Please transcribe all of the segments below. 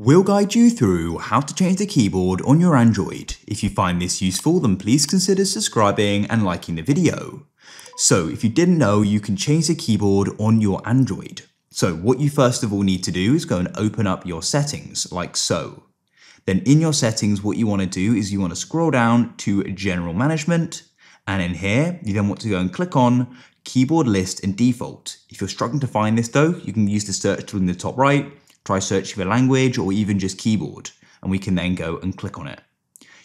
We'll guide you through how to change the keyboard on your Android. If you find this useful, then please consider subscribing and liking the video. So if you didn't know, you can change the keyboard on your Android. So what you first of all need to do is go and open up your settings like so. Then in your settings, what you want to do is you want to scroll down to general management. And in here, you then want to go and click on keyboard list and default. If you're struggling to find this though, you can use the search tool in the top right try searching for language or even just keyboard, and we can then go and click on it.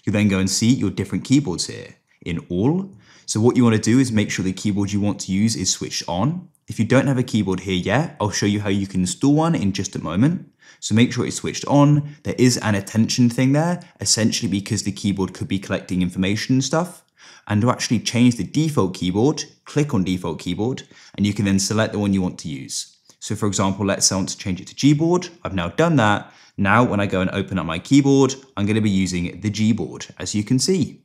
You'll then go and see your different keyboards here in all. So what you want to do is make sure the keyboard you want to use is switched on. If you don't have a keyboard here yet, I'll show you how you can install one in just a moment. So make sure it's switched on. There is an attention thing there, essentially because the keyboard could be collecting information and stuff. And to actually change the default keyboard, click on default keyboard, and you can then select the one you want to use. So for example, let's say I want to change it to Gboard. I've now done that. Now, when I go and open up my keyboard, I'm going to be using the Gboard, as you can see.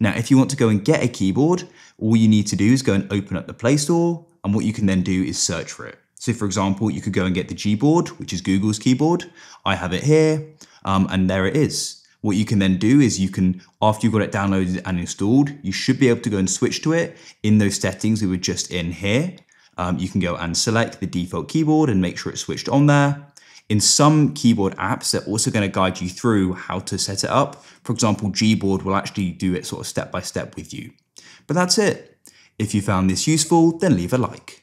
Now, if you want to go and get a keyboard, all you need to do is go and open up the Play Store, and what you can then do is search for it. So for example, you could go and get the Gboard, which is Google's keyboard. I have it here, um, and there it is. What you can then do is you can, after you've got it downloaded and installed, you should be able to go and switch to it in those settings we were just in here um, you can go and select the default keyboard and make sure it's switched on there. In some keyboard apps, they're also going to guide you through how to set it up. For example, Gboard will actually do it sort of step by step with you. But that's it. If you found this useful, then leave a like.